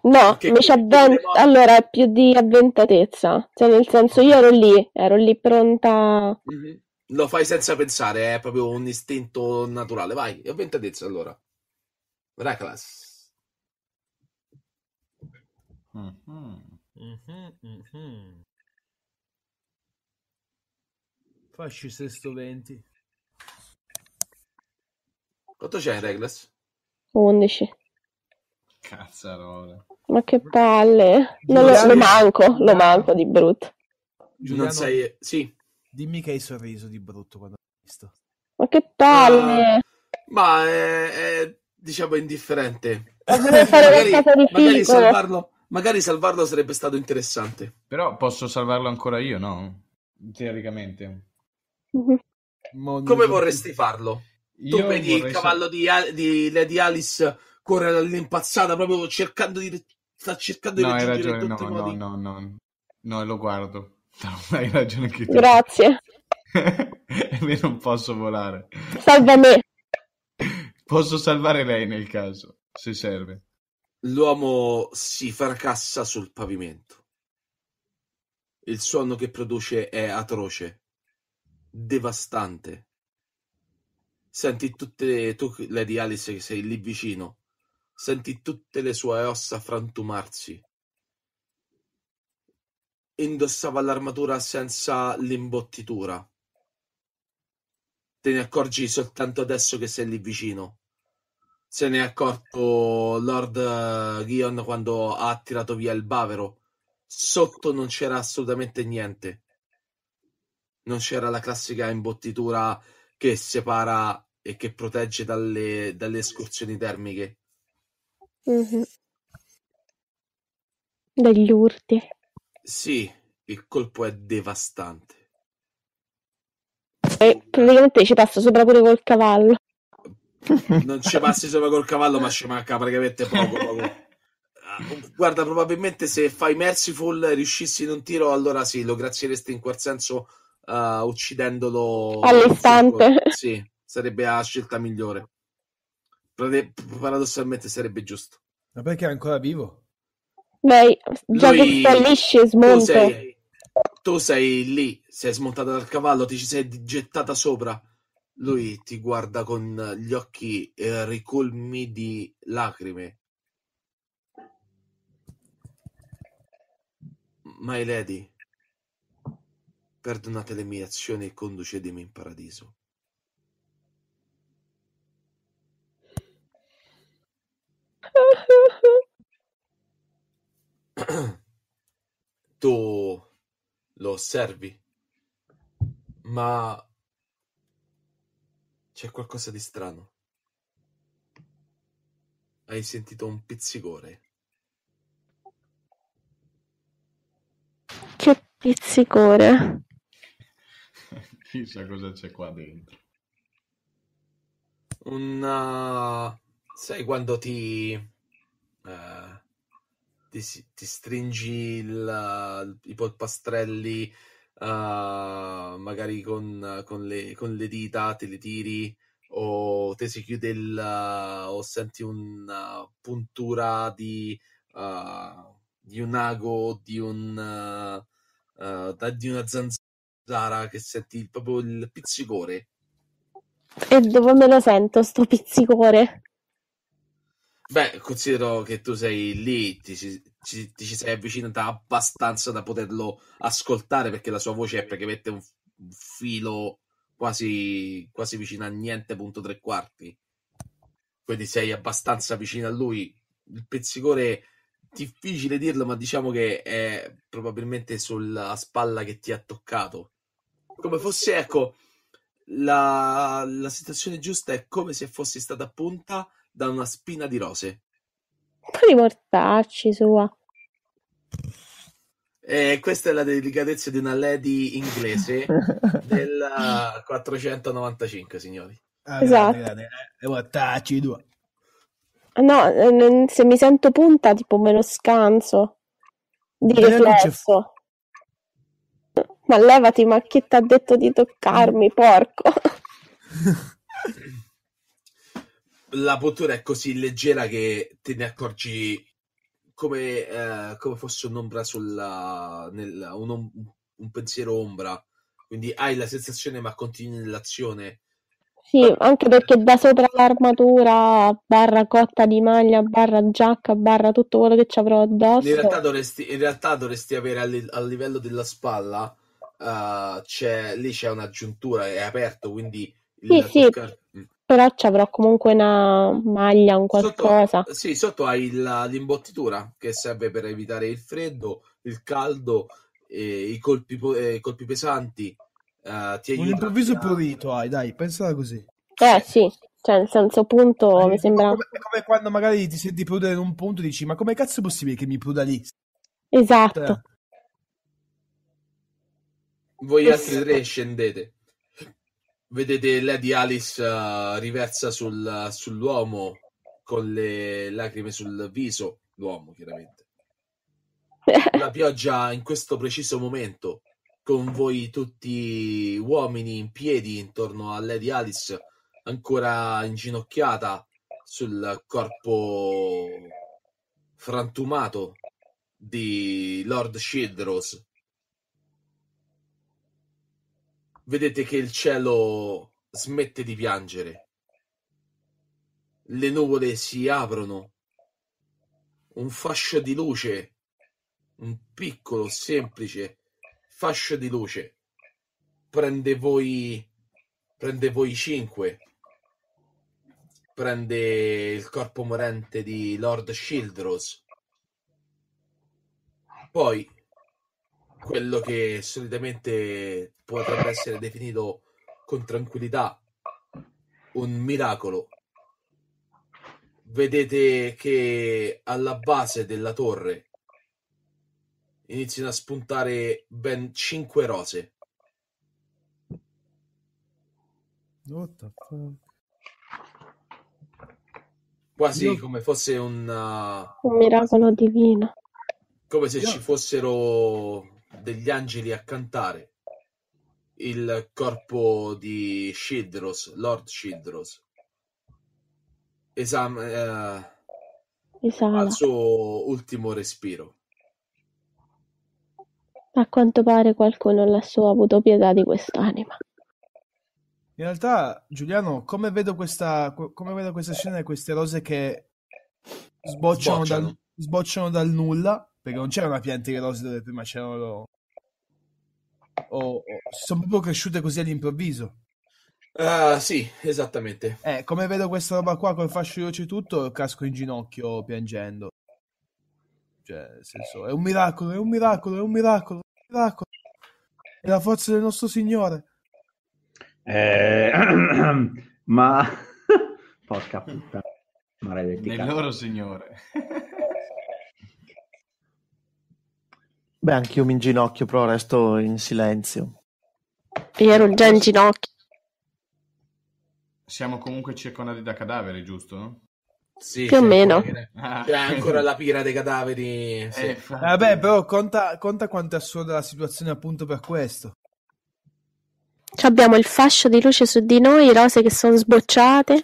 No, Perché mi ci come avven- tutte le mo- allora è più di avventatezza, cioè nel senso io ero lì, ero lì pronta, Mhm. Lo fai senza pensare, è proprio un istinto naturale. Vai, avventatezza allora. Reckless. Mhm. Mhm, mhm. Facci sesto 20. Quanto c'è in Reckless? 11. Cazzarola. Ma che palle, Non lo, lo manco, lo manco di brutto. Giuliano, Non sei... Sì. Dimmi che hai sorriso di brutto quando l'hai visto. Ma che palle, Ma è, è, diciamo indifferente. [laughs] Magari, magari salvarlo, magari salvarlo sarebbe stato interessante. Però posso salvarlo ancora io, no? Teoricamente. [laughs] Come vorresti farlo? Tu Io vedi il cavallo di, di Lady Alice correre all'impazzata proprio cercando di sta cercando di No, hai raggiungere ragione, no, i no, modi. no, no. No, lo guardo. No, [laughs] hai ragione anche tu. Grazie, [laughs] e io non posso volare. salva me. Posso salvare lei nel caso, se serve. L'uomo si fracassa sul pavimento. Il suono che produce è atroce, devastante. Senti tutte tu, Lady Alice, che sei lì vicino, senti tutte le sue ossa frantumarsi. Indossava l'armatura senza l'imbottitura. Te ne accorgi soltanto adesso che sei lì vicino. Se ne è accorto Lord Gion quando ha tirato via il bavero. Sotto non c'era assolutamente niente. Non c'era la classica imbottitura che separa e che protegge dalle, dalle escursioni termiche. Mhm. Degli urti. Sì, il colpo è devastante. E praticamente ci passa sopra pure col cavallo. [laughs] Non ci passi sopra col cavallo, ma ci manca praticamente poco. poco. Ah, Guarda, probabilmente se fai Merciful e riuscissi in un tiro, allora sì, lo grazieresti in quel senso ah, uccidendolo All'istante. [laughs] Sì, sarebbe la scelta migliore. Paradossalmente sarebbe giusto. Ma perché è ancora vivo? Beh, già che Lui- sta lì ci Tu smonto. sei, tu sei lì, sei smontata dal cavallo, ti ci sei gettata sopra. Lui ti guarda con gli occhi eh, ricolmi di lacrime. My Lady, perdonate le mie azioni e conducetemi in paradiso. [laughs] [clears throat] Tu lo osservi, ma c'è qualcosa di strano. Hai sentito un pizzicore. Che pizzicore. [laughs] Chissà cosa c'è qua dentro. Una... Sai quando ti... eh, ti, ti stringi il- i polpastrelli, eh, magari con, con le, con le dita, te li tiri, o te si chiude il... o senti una puntura di, eh, di un ago, di un... eh, di una zanzara che senti proprio il pizzicore. E dove me lo sento sto pizzicore? Beh, considero che tu sei lì, ti, ci- ci, ti ci sei avvicinata abbastanza da poterlo ascoltare perché la sua voce è praticamente un, un filo quasi, quasi vicino a niente, punto tre quarti. Quindi sei abbastanza vicino a lui. Il pizzicore, difficile dirlo, ma diciamo che è probabilmente sulla spalla che ti ha toccato. Come fosse, ecco, la, la situazione giusta è come se fossi stata punta da una spina di rose. Di mortacci sua. E questa è la delicatezza di una lady inglese [laughs] del eh, 495, signori. Ah, Esatto. grande, grande. Eh, mortacci due. No, eh, se mi sento punta, tipo me lo scanso. Di Eh, riflesso. Ma levati, ma chi ti ha detto di toccarmi, porco? [laughs] [laughs] La puntura è così leggera che te ne accorgi come, eh, come fosse un'ombra sulla, nel, un, un pensiero ombra. Quindi hai la sensazione, ma continui nell'azione. Sì, anche perché da sopra l'armatura, barra cotta di maglia, barra giacca, barra tutto quello che ci avrò addosso. In realtà dovresti, in realtà dovresti avere al livello della spalla, eh, c'è, lì c'è una giuntura, è aperto, quindi Sì, sì. toccar- Mm. Però ci avrò comunque una maglia, un qualcosa. Sotto, sì, sotto hai la- l'imbottitura che serve per evitare il freddo, il caldo, e i colpi, eh, i colpi pesanti. eh, ti Un improvviso a- prurito hai, dai, pensala così. Eh sì, cioè nel senso punto È mi sembra... come, è come quando magari ti senti prudere in un punto e dici ma come cazzo è possibile che mi pruda lì? Esatto. Cioè, Voi altri tre scendete. Vedete Lady Alice eh, riversa sul- sull'uomo con le lacrime sul viso, l'uomo chiaramente. [laughs] La pioggia in questo preciso momento, con voi tutti uomini in piedi intorno a Lady Alice, ancora inginocchiata sul corpo frantumato di Lord Shieldrose. Vedete che il cielo smette di piangere. Le nuvole si aprono. Un fascio di luce, un piccolo, semplice fascio di luce, prende voi, prende voi cinque, prende il corpo morente di Lord Shieldrose. Poi quello che solitamente potrebbe essere definito con tranquillità un miracolo. Vedete che alla base della torre iniziano a spuntare ben cinque rose. What the fuck? Quasi Io- come fosse un uh, Un miracolo divino. come se Io- ci fossero degli angeli a cantare il corpo di Shildros, Lord Shildros. Esam- eh, Esala. al suo ultimo respiro. A quanto pare qualcuno lassù ha avuto pietà di quest'anima. In realtà, Giuliano, come vedo questa, co- come vedo questa scena e queste rose che sbocciano, Sbocciano. Dal, sbocciano dal nulla, perché non c'era una pianta di rose dove prima c'erano... O, o- sono proprio cresciute così all'improvviso. Ah, sì, esattamente. Eh, come vedo questa roba qua col fascio di luce e tutto, casco in ginocchio piangendo. Cioè, nel senso, è un miracolo, è un miracolo, è un miracolo, è un miracolo. È la forza del nostro Signore. Eh, [clears throat] ma... [laughs] Porca puttana. Maledetti cazzi. loro signore. [laughs] Beh, anch'io mi inginocchio, però resto in silenzio. Io ero già in ginocchio. Siamo comunque circondati da cadaveri, giusto? no? Sì, Più o meno. ancora- Ah. C'è ancora la pira dei cadaveri. sì. Eh. Vabbè, però conta, conta quanto è assurda la situazione appunto per questo. Ci abbiamo il fascio di luce su di noi, rose che sono sbocciate.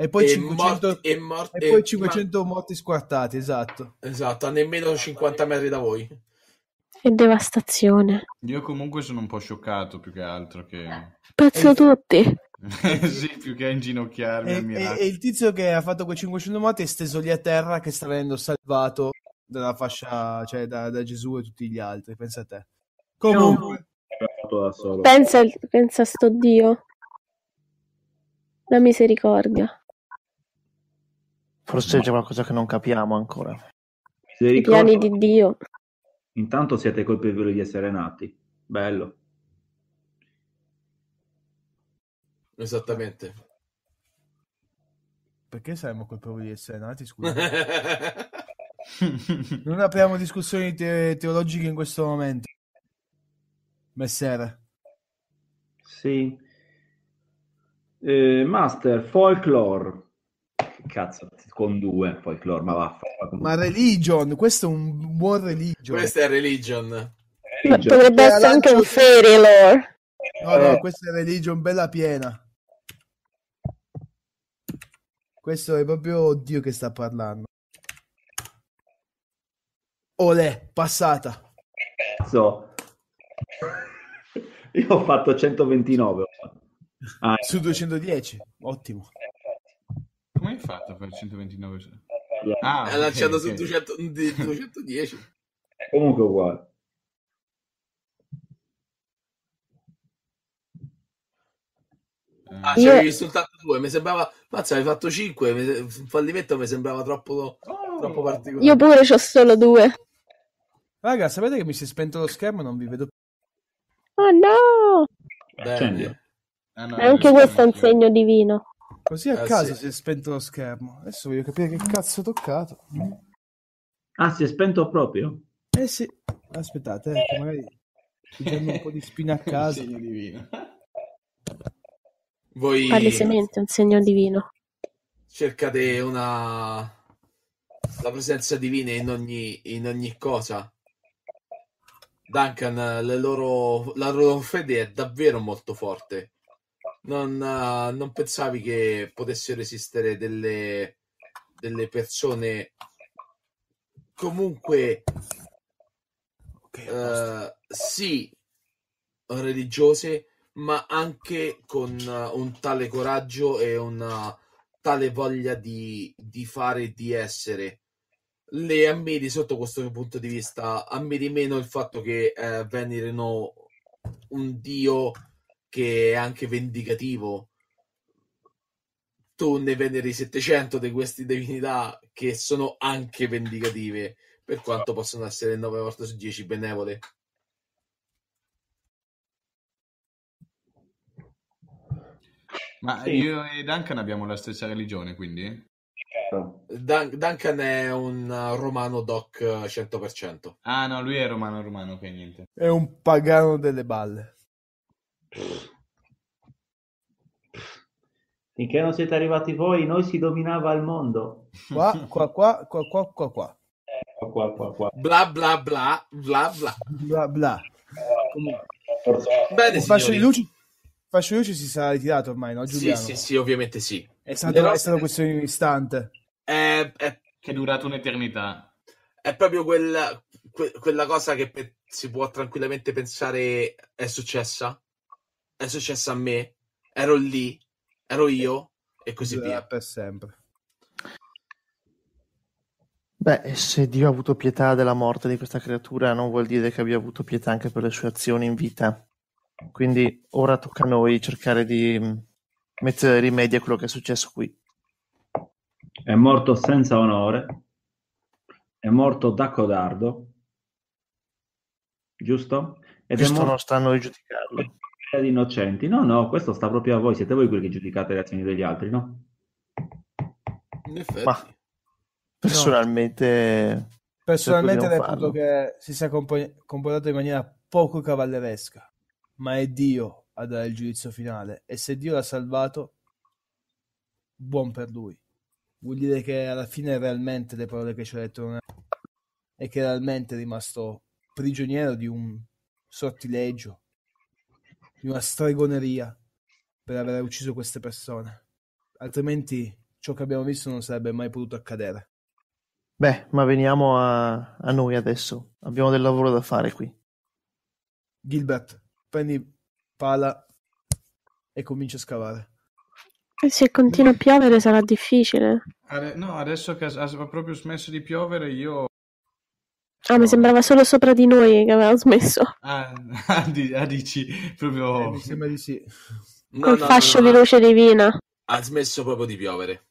E poi E 500, morti- e morti- e poi e- 500 morti squartati, esatto. ma- esatto, a nemmeno 50 metri da voi. Che devastazione. Io comunque sono un po' scioccato più che altro che... Pezzo E- tutti. [laughs] sì, più che a inginocchiarmi E, e- e il tizio che ha fatto quei 500 morti è steso lì a terra che sta venendo salvato dalla fascia, cioè da, da Gesù e tutti gli altri, pensa a te. Comunque. Pensa, pensa a sto Dio. La misericordia. Forse c'è qualcosa che non capiamo ancora. I piani di Dio. intanto siete colpevoli di essere nati. Bello. Esattamente. perché saremmo colpevoli di essere nati, scusa? [laughs] Non apriamo discussioni te- teologiche in questo momento. Messere. Sì. Eh, master, folklore. Che cazzo, con due folklore, ma vaffanculo. Ma religion, questo è un buon religion. Questo è Religion. Ma potrebbe essere anche un fairy lore. No, no, Eh. questa è religion bella piena. Questo è proprio Dio che sta parlando. Olè, passata. Cazzo. Io ho fatto 129. Ah, Su 210, ottimo. Fatto fare 129? Ah, Ha lanciato ok. su 200 di 210. comunque uguale. Eh, Ah, c'avevi soltanto due. Mi sembrava. Mazza, hai fatto 5. Un fallimento mi sembrava troppo, troppo particolare. Io pure c'ho solo due. Raga, sapete che mi si è spento lo schermo e non vi vedo più. Oh no! Bene. ah, no, anche questo è un segno divino. Così a Eh, caso sì. si è spento lo schermo. Adesso voglio capire che cazzo ho toccato. Ah, si è spento proprio? Eh sì, aspettate, eh, magari ci prendo un po' di spina a [laughs] Un caso. segno divino. Voi Palesemente un segno divino. cercate una. La presenza divina in ogni, in ogni cosa. Duncan, le loro, la loro fede è davvero molto forte. Non, eh, non pensavi che potessero esistere delle, delle persone comunque Ok, a posto. eh, sì religiose, ma anche con uh, un tale coraggio e una tale voglia di, di fare e di essere. Le ammiri sotto questo punto di vista, ammiri meno il fatto che eh, venerino un dio che è anche vendicativo. Tu ne veneri 700 di queste divinità che sono anche vendicative, per quanto possono essere 9 volte su 10 benevole. Ma Sì. io e Duncan abbiamo la stessa religione, quindi? Dun- Duncan è un romano doc uh, 100%. Ah no, lui è romano romano, ok, niente. È un pagano delle balle. Finché non siete arrivati voi, noi si dominava il mondo. Qua, qua, qua, qua, qua, qua, qua. Qua, qua, qua, qua. Bla bla bla bla bla. Bla bla. Bene, il fascio di luce, fascio di luce si sarà ritirato ormai, no Sì, Giuliano? sì, sì, ovviamente sì. È stato, Però- è stato un istante. È, è- Che è durato un'eternità. è proprio quella, que- quella cosa che pe- si può tranquillamente pensare è successa. È successa a me. Ero lì. Ero io. E così Durerà via. per sempre. Beh, se Dio ha avuto pietà della morte di questa creatura, non vuol dire che abbia avuto pietà anche per le sue azioni in vita. Quindi ora tocca a noi cercare di mh, mettere rimedio a quello che è successo qui. È morto senza onore. È morto da codardo. Giusto? Ed Questo è morto non sta a noi giudicarlo. Ad innocenti. No, no, questo sta proprio a voi. Siete voi quelli che giudicate le azioni degli altri, no? In effetti. Ma- [laughs] Personalmente, Personalmente Dobbiamo reputo che si sia compo- comportato in maniera poco cavalleresca, ma è Dio a dare il giudizio finale e se Dio l'ha salvato, buon per lui. Vuol dire che alla fine realmente le parole che ci ha detto non è e che realmente è rimasto prigioniero di un sortileggio, di una stregoneria per aver ucciso queste persone. Altrimenti ciò che abbiamo visto non sarebbe mai potuto accadere. beh, ma veniamo a, a noi adesso. Abbiamo del lavoro da fare qui. Gilbert, prendi pala e comincia a scavare. E se continua a piovere sarà difficile. No, adesso che ha proprio smesso di piovere, io... Ah, mi sembrava solo sopra di noi che aveva smesso. Ah, [laughs] ah, di- ah, dici Eh, proprio... mi sembra di sì. No, Col no, fascio no, di luce divina. Ha smesso proprio di piovere.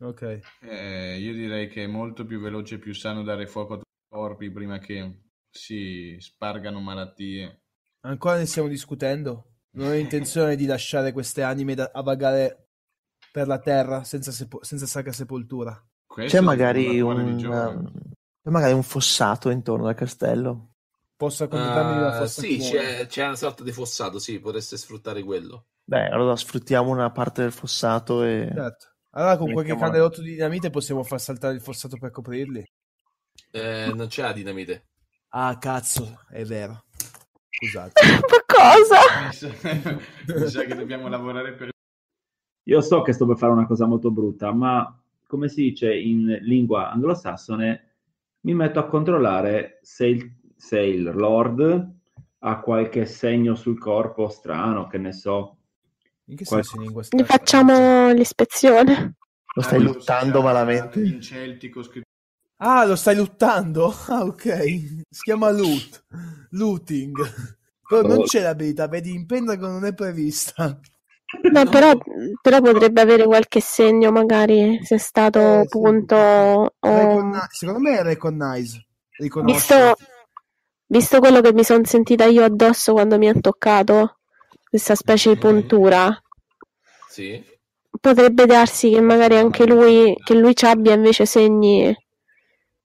Ok. Eh, io direi che è molto più veloce e più sano dare fuoco a tutti i corpi prima che si spargano malattie. Ancora ne stiamo discutendo? Non ho [laughs] intenzione di lasciare queste anime da- a vagare per la terra senza, sepo- senza sacra sepoltura. Questo C'è magari un. C'è magari un fossato intorno al castello. Posso accontentarmi di una Ah, fossa sì, c'è, c'è una sorta di fossato, sì, potreste sfruttare quello. Beh, allora sfruttiamo una parte del fossato e... Certo. Allora con qualche candelotto di dinamite possiamo far saltare il fossato per coprirli. Eh, non c'è la dinamite. Ah, cazzo, è vero. Scusate. [laughs] Ma cosa? Mi sa- mi sa che dobbiamo lavorare per... Io so che sto per fare una cosa molto brutta, ma come si dice in lingua anglosassone, mi metto a controllare se il, se il Lord ha qualche segno sul corpo strano, che ne so. In che Qual- senso in lingua Gli facciamo l'ispezione. Lo stai Ah, luttando malamente? In celtico scritto... Ah, lo stai luttando? [laughs] Ah, ok. Si chiama loot. Looting. Però non c'è l'abilità, vedi, in Pendragon non è prevista. Beh, però, però potrebbe avere qualche segno, magari se è stato Eh, sì. punto o... Recogni- Secondo me è recognize. Visto, visto quello che mi sono sentita io addosso quando mi ha toccato, questa specie di puntura, Sì. potrebbe darsi che magari anche lui, che lui ci abbia invece segni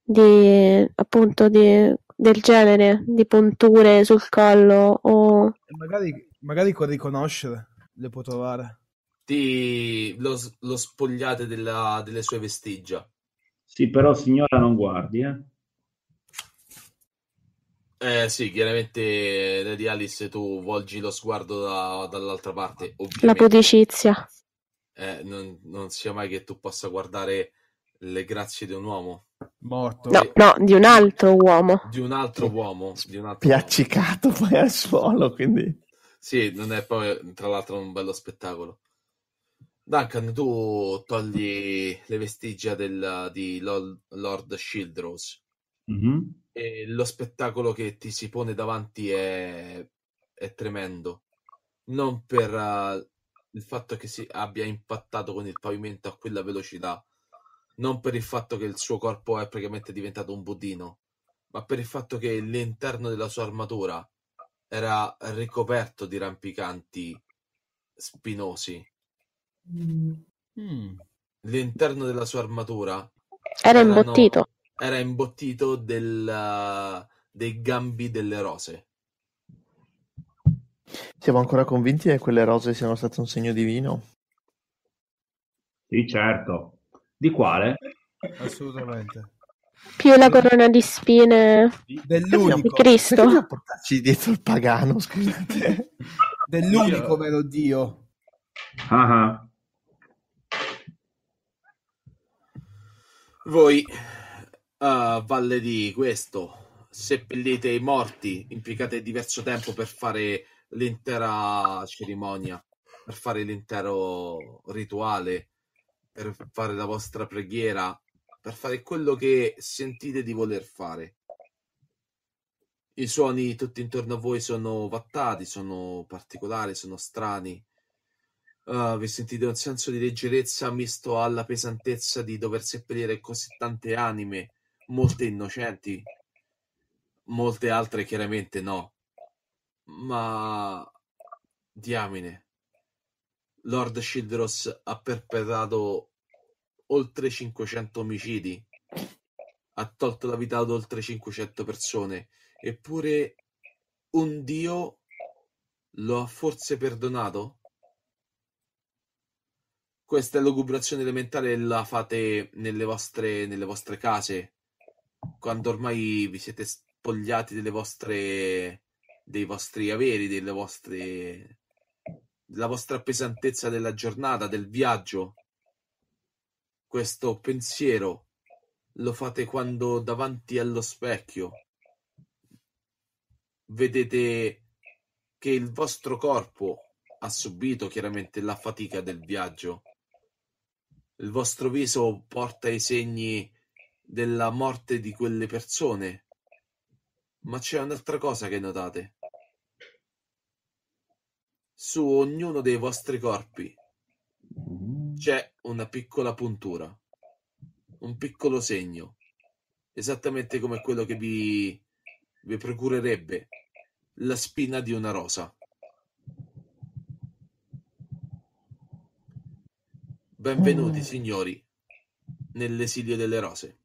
di, appunto, di, del genere, di punture sul collo o... E Magari, magari con riconoscere le può trovare. Ti lo, lo spogliate della- delle sue vestigia. Sì, però signora non guardi, eh. Eh sì, chiaramente Lady Alice tu volgi lo sguardo da- dall'altra parte, la ovviamente. pudicizia. Eh, non, non sia mai che tu possa guardare le grazie di un uomo, Morto. No, no, di un altro uomo. di un altro uomo, di un altro uomo. Piaccicato poi al suolo, quindi... Sì, non è poi tra l'altro un bello spettacolo. Duncan, tu togli le vestigia del- di Lord, Shieldrose Mhm. e lo spettacolo che ti si pone davanti è, è tremendo. Non per eh, il fatto che si abbia impattato con il pavimento a quella velocità, non per il fatto che il suo corpo è praticamente diventato un budino, ma per il fatto che l'interno della sua armatura era ricoperto di rampicanti spinosi. Mm. L'interno della sua armatura Era erano- imbottito. era imbottito del, dei gambi delle rose. Siamo ancora convinti che quelle rose siano state un segno divino? Sì, certo. Di quale? Assolutamente. Più la corona di spine di Dell'unico, Cristo. Perché portarci dietro il pagano, scusate? [laughs] dell'unico vero Dio. Ah. Voi, a valle di questo, seppellite i morti, impiegate diverso tempo per fare l'intera cerimonia, per fare l'intero rituale, per fare la vostra preghiera, per fare quello che sentite di voler fare. I suoni tutti intorno a voi sono vattati, sono particolari, sono strani. Ah, vi sentite un senso di leggerezza misto alla pesantezza di dover seppellire così tante anime, molte innocenti, molte altre chiaramente no. Ma diamine, Lord Shildros ha perpetrato oltre 500 omicidi, ha tolto la vita ad oltre 500 persone, eppure un dio lo ha forse perdonato? Questa lugubrazione elementare la fate nelle vostre, nelle vostre case, quando ormai vi siete spogliati delle vostre, dei vostri averi, delle vostre, della vostra pesantezza della giornata, del viaggio. Questo pensiero lo fate quando davanti allo specchio vedete che il vostro corpo ha subito chiaramente la fatica del viaggio. Il vostro viso porta i segni della morte di quelle persone. Ma c'è un'altra cosa che notate. Su ognuno dei vostri corpi c'è una piccola puntura, un piccolo segno, esattamente come quello che vi, vi procurerebbe la spina di una rosa. Benvenuti, signori, nell'esilio delle rose.